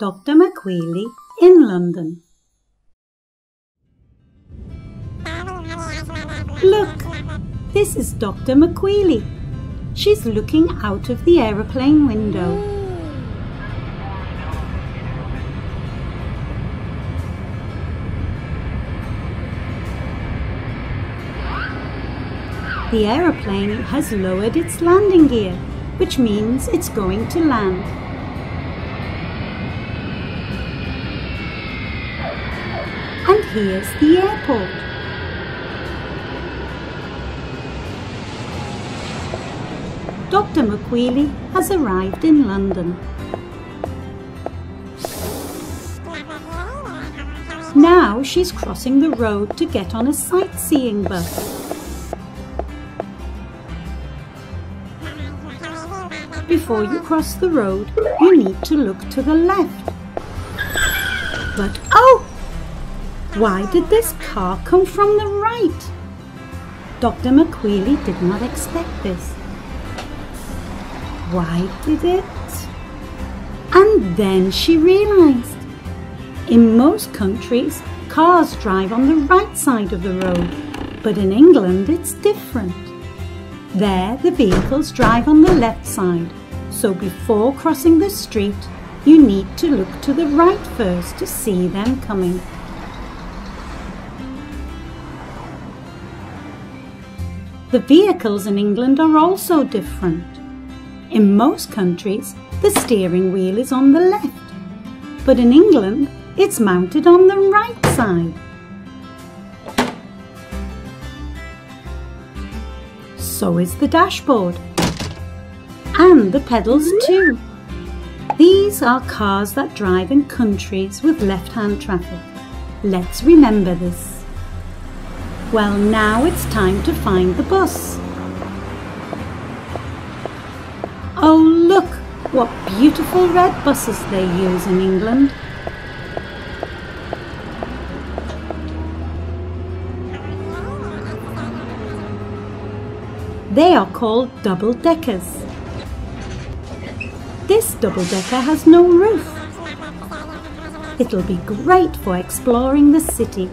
Dr. McWheelie in London. Look, this is Dr. McWheelie. She's looking out of the aeroplane window. The aeroplane has lowered its landing gear, which means it's going to land. And here's the airport. Dr. McWheelie has arrived in London. Now she's crossing the road to get on a sightseeing bus. Before you cross the road, you need to look to the left. But oh! Why did this car come from the right? Dr. McWheelie did not expect this. Why did it? And then she realised. In most countries, cars drive on the right side of the road, but in England it's different. There, the vehicles drive on the left side, so before crossing the street, you need to look to the right first to see them coming. The vehicles in England are also different. In most countries, the steering wheel is on the left, but in England, it's mounted on the right side. So is the dashboard. And the pedals too. These are cars that drive in countries with left-hand traffic. Let's remember this. Well, now it's time to find the bus. Oh look, what beautiful red buses they use in England. They are called double-deckers. This double-decker has no roof. It'll be great for exploring the city.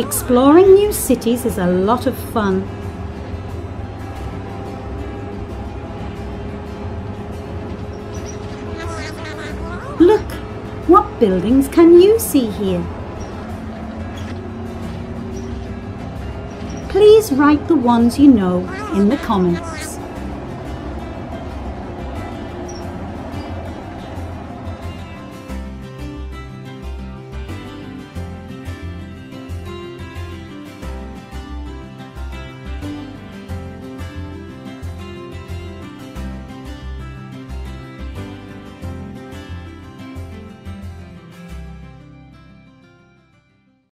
Exploring new cities is a lot of fun. Look, what buildings can you see here? Please write the ones you know in the comments.